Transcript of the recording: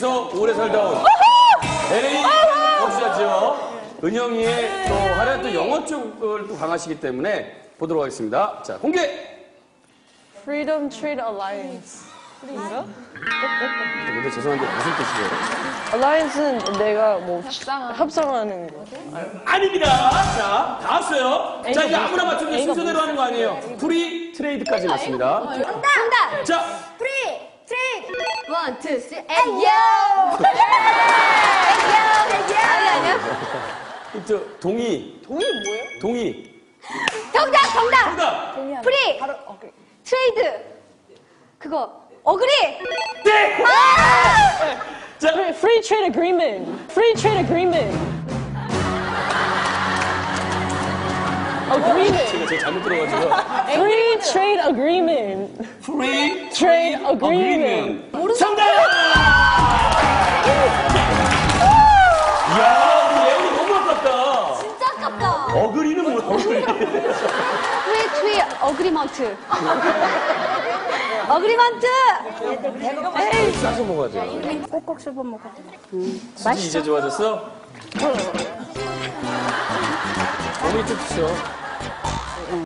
그래서 오래 살다 온 LA 거주자죠. 은영이의 또 화려한 또 영어 쪽을 또 강하시기 때문에 보도록 하겠습니다. 자, 공개! Freedom Trade Alliance. 인가? 근데 죄송한데 무슨 뜻이에요? Alliance는 내가 뭐 협상하는 거. 아닙니다. 자, 다 왔어요. 자, 이제 아무나 맞추면 순서대로 하는 거 아니에요. Free Trade까지 맞습니다. 정답! 정답! 자, Free! One, two, three, A요! A요! A요! 아니, 아니야? 힌트, 동의. 동의 뭐예요? 동의. 정답! 정답! 정답! Free! Trade! 그거, agree! 네! 아! 자, Free Trade Agreement. Free Trade Agreement. 제가 제가 잘못 들어가지고. Free Trade Agreement. Free Trade Agreement. 정답! 이야, 우리 예원이 너무 아깝다. 진짜 아깝다. agree는 뭐야, agree. Free tree agreement. Agreement! 싸서 먹어야 돼요. 꼭꼭 씹어 먹어. 맛이 이제 좋아졌어? 어머니 좀 주세요.